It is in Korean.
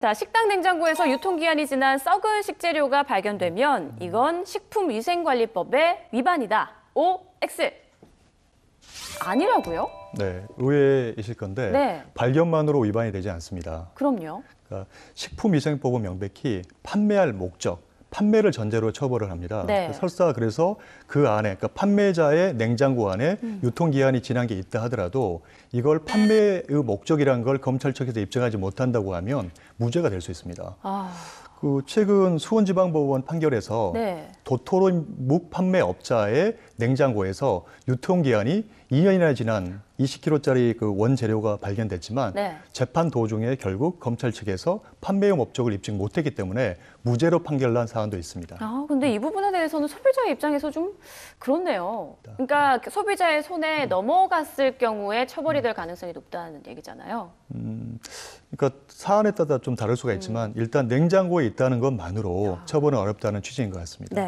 자, 식당 냉장고에서 유통기한이 지난 썩은 식재료가 발견되면 이건 식품위생관리법의 위반이다. O, X. 아니라고요? 네, 의외이실 건데 네. 발견만으로 위반이 되지 않습니다. 그럼요. 그러니까 식품위생법은 명백히 판매할 목적, 판매를 전제로 처벌을 합니다. 네. 설사 그래서 그 안에, 그러니까 판매자의 냉장고 안에 음. 유통 기한이 지난 게 있다 하더라도 이걸 판매의 목적이란 걸 검찰청에서 입증하지 못한다고 하면 무죄가 될 수 있습니다. 아, 그 최근 수원지방법원 판결에서 네. 도토리 묵 판매업자의 냉장고에서 유통기한이 2년이나 지난 20kg짜리 그 원재료가 발견됐지만 네. 재판 도중에 결국 검찰 측에서 판매의 목적을 입증 못했기 때문에 무죄로 판결난 사안도 있습니다. 아, 근데 이 부분에 대해서는 소비자의 입장에서 좀 그렇네요. 그러니까 소비자의 손에 넘어갔을 경우에 처벌이 될 가능성이 높다는 얘기잖아요. 음, 그러니까 사안에 따라 좀 다를 수가 있지만 일단 냉장고에 있다는 것만으로 처벌은 어렵다는 취지인 것 같습니다. 네.